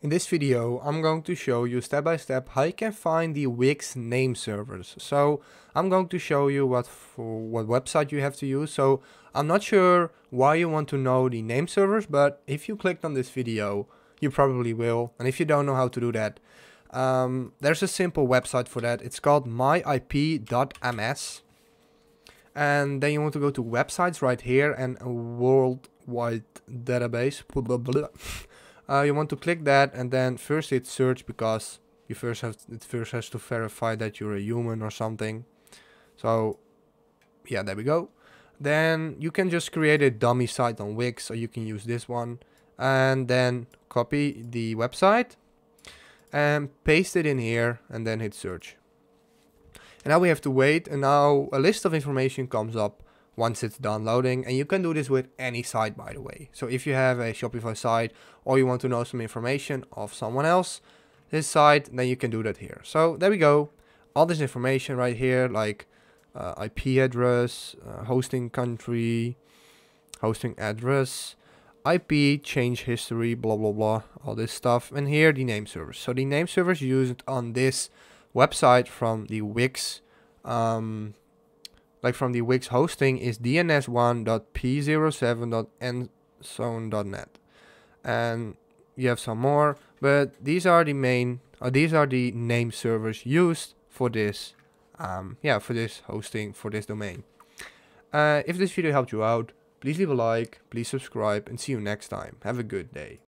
In this video, I'm going to show you step by step how you can find the Wix name servers. So I'm going to show you what what website you have to use. So I'm not sure why you want to know the name servers, but if you clicked on this video, you probably will. And if you don't know how to do that, um, there's a simple website for that. It's called myip.ms. And then you want to go to websites right here and a worldwide database. Uh, you want to click that and then first hit search because you first have it first has to verify that you're a human or something. So yeah there we go. Then you can just create a dummy site on Wix so you can use this one. And then copy the website and paste it in here and then hit search. And now we have to wait and now a list of information comes up once it's done loading. And you can do this with any site, by the way. So if you have a Shopify site or you want to know some information of someone else, this site, then you can do that here. So there we go. All this information right here, like uh, IP address, uh, hosting country, hosting address, IP, change history, blah, blah, blah, all this stuff. And here the name servers. So the name servers used on this website from the Wix um, like from the Wix hosting is dns1.p07.nsone.net. And you have some more, but these are the main, uh, these are the name servers used for this, um, yeah, for this hosting, for this domain. Uh, if this video helped you out, please leave a like, please subscribe, and see you next time. Have a good day.